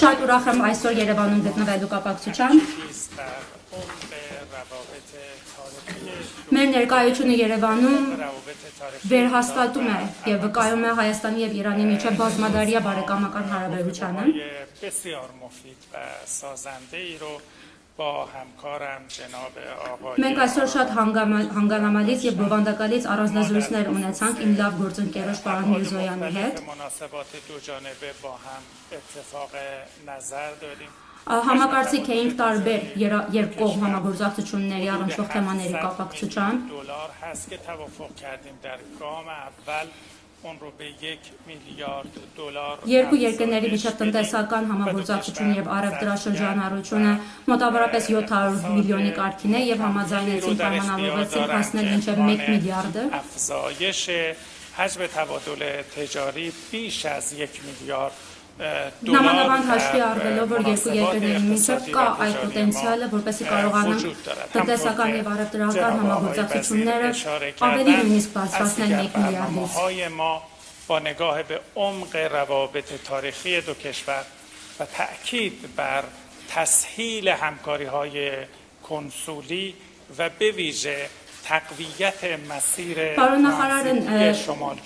Շատ ուրախ եմ այսօր Երևանում գտնվելու կապակցությամբ։ Մեր ներկայությունը Երևանում վերհաստատում է եւ վկայում է Հայաստանի եւ Իրանի միջև բազմադարյա բարեկամական հարաբերությանը։ Մենք այսօր շատ հանգամանալից եւ բովանդակալից առանձնազրույցներ ունեցանք իմ լավ գործընկերոջ պարոն Միրզոյանի հետ։ Համակարծիք էինք տարբեր երկկողմ համագործակցությունների առնչվող թեմաների կապակցությամբ։ دلار هست که توافق کردیم در گام اول اون رو به یک میلیارد دلار Երկու երկրների միջև տնտեսական համագործակցություն եւ առևտրաշրջանառությունը մոտավորապես 700 միլիոնի կարգին է եւ համաձայնեցին պայմանավորվեցին հասնել մինչեւ 1 միլիարդը։ افزایش حجم تبادل تجاری بیش از یک میلیارد اه، دلار Նամանավանդ հաշվի در առնելով, որ երկու مناسبات երկրների միջև اقتصادی կա و այդ تجاری պոտենցիալը, ما، որպեսզի اه، կարողանան وجود دارد. տնտեսական همونطور եւ که առևտրական جناب آقای համագործակցությունները وزیر اشاره ավելի کردن، նույնիսկ از բարձրացնել دیگر 1 միլիարդից։ برنامه‌های ما با نگاه به عمق روابط تاریخی دو کشور و تأکید بر تسهیل همکاری های کنسولی و به ویژه تقویت مسیر Պարոն նախարարն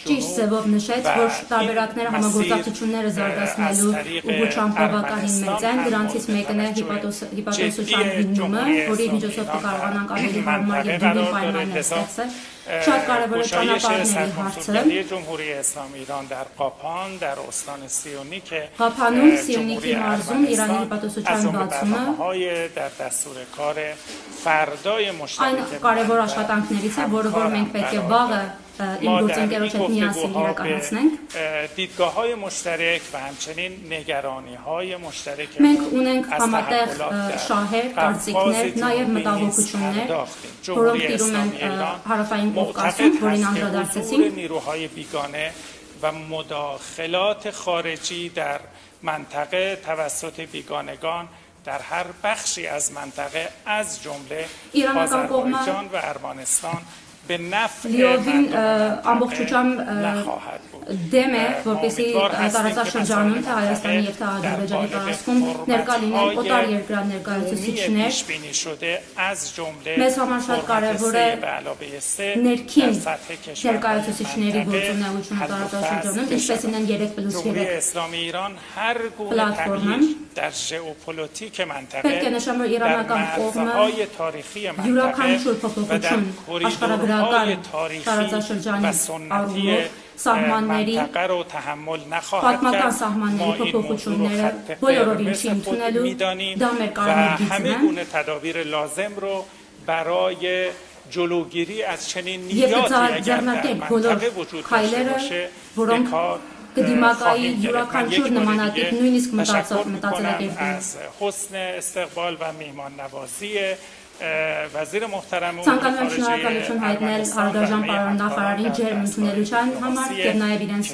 ճիշտ ձևով նշեց, որ տարբերակները համագործակցությունները զարգացնելու ուղղությամբ բավականին մեծ են, դրանցից մեկն է հիպատոսության հիմնումը, որի միջոցով կկարողանանք ավելի հարմար եւ դյուրին պայմաններ ստեղծել Շատ կարևոր է ճանապարհների հարցը։ Ժողովուրդի Իսլամի Իրան դար Ղափան, դար Օստան Սիոնի կը Ղափանում Սիոնիքի մարզում Իրանի հպատոսության բացումը այն կարևոր աշխատանքներից է, որը որ մենք պետք է վաղը این گفتگوها رو چطوری هستیم دیدگاه های مشترک و همچنین نگرانی های مشترک من اوننگ آمده شاهر تارزیکنر نایب مداو کچونر برون بیرومن حرفاین بوکاسون برینان را در سسیم نیروهای بیگانه و مداخلات خارجی در منطقه توسط بیگانگان در هر بخشی از منطقه از جمله آذربایجان و ارمنستان Լիովին مردم منطقه ամբողջությամբ ը, نخواهد بود դեմ է, اه، ما որպեսի امیدوار هستیم که տարածաշրջանում, թե مسائل Հայաստանի եւ թե در Ադրբեջանի قالب տարածքում ներկա լինեն فرمت‌های օտար երկրան بومی ներկայացուցիչներ, پیش بینی شده از جمله մեզ համար շատ فرمت կարևոր سه է به علاوه سه ներքին در سطح کشورهای ներկայացուցիչների منطقه գործունեությունը حد و տարածաշրջանում, فصل ինչպես بشود. ինեն 3+3 جمهوری اسلامی ایران هر گونه پلتفرمم. تغییر در ژئوپلیتیک منطقه Պետք է նշեմ, որ در իրանական կողմը مرزهای تاریخی منطقه յուրաքանչյուր و در փոփոխություն های تاریخی و سنتی ساختمان‌نری رو تحمل نخواهد کرد. ما این موضوع رو خط مثل خود می‌دانیم و همه گونه تدابیر لازم رو برای جلوگیری از چنین نیازی اگر در منطقه وجود داشته باشه که دیماغایی یورا کنچور نماناتیک نوی نیست که متاسف متاسف از حسن استقبال و میهمان نوازی Վազիրը մոհտարամ ցանկանում շնորհակալություն հայտնել արդաժան պարոն նախարարի ջերմ ընդունելության համար եւ նաեւ իրենց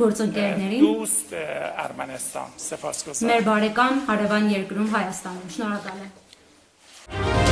գործընկերներին դուստ Արմենստան սեփասկոս Մեր բարեկամ հարևան երկրում Հայաստանում շնորհակալ եմ